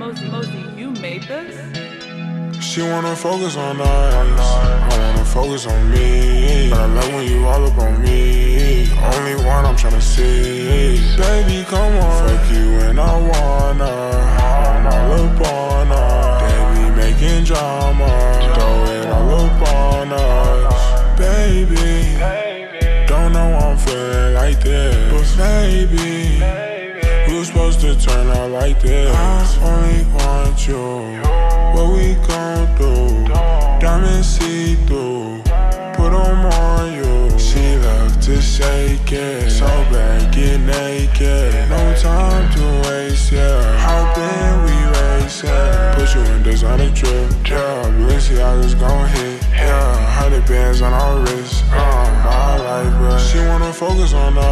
Mosey, Mosey, you made this? She wanna focus on us. I wanna focus on me. But I love when you all up on me. Only one I'm tryna see. Baby, come on. Fuck you and I wanna. I'm all up on her. They be making drama. Throw it all up on us. Baby. Don't know I'm feeling like this. But baby. Were supposed to turn out like this. I only want you. What we gon' do? Diamond see through. Put 'em on you. She love to shake it. So bad, get naked. No time to waste, yeah. How been we racing? Put you in designer drip, yeah. Balenciaga's gon' hit, yeah. Hundred bands on our wrist, uh, my life, but she wanna focus on us.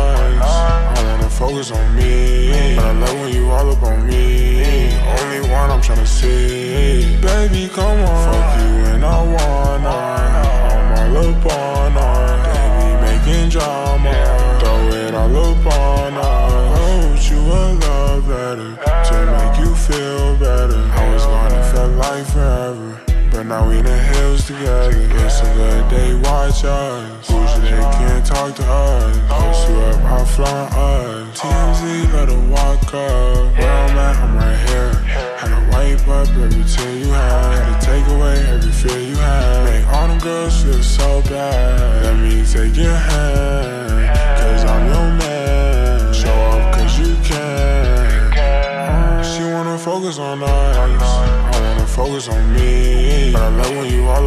Focus on me. But I love when you all up on me. Only one I'm tryna see. Baby, come on. Fuck you and I wanna. I'm all up on her. Be making drama. Throw it all up on her. Wrote you a love letter to make you feel better. I was gonna feel like forever. But now we in the hills together. Good day, watch us. Bougie, they can't talk to us. Post you up, I fly us. TMZ, let her walk up. Where I'm at, I'm right here. Had to wipe up every tear you had. Had to take away every fear you had. Make all them girls feel so bad. Let me take your hand. Cause I'm your man. Show up cause you can. She wanna focus on us. I wanna focus on me. But I love when you all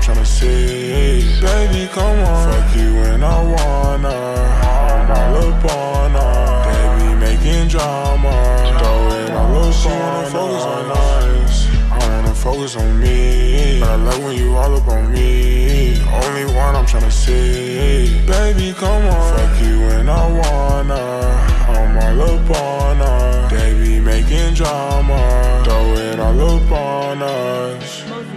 I'm tryna see. Baby, come on. Fuck you and I wanna. I'm all up on her. Be making drama. Throw it all up she wanna focus on us. I wanna focus on me. But I love when you all up on me. Only one I'm tryna see. Baby, come on. Fuck you and I wanna. I'm all up on her. Be making drama. Throw it all up on us.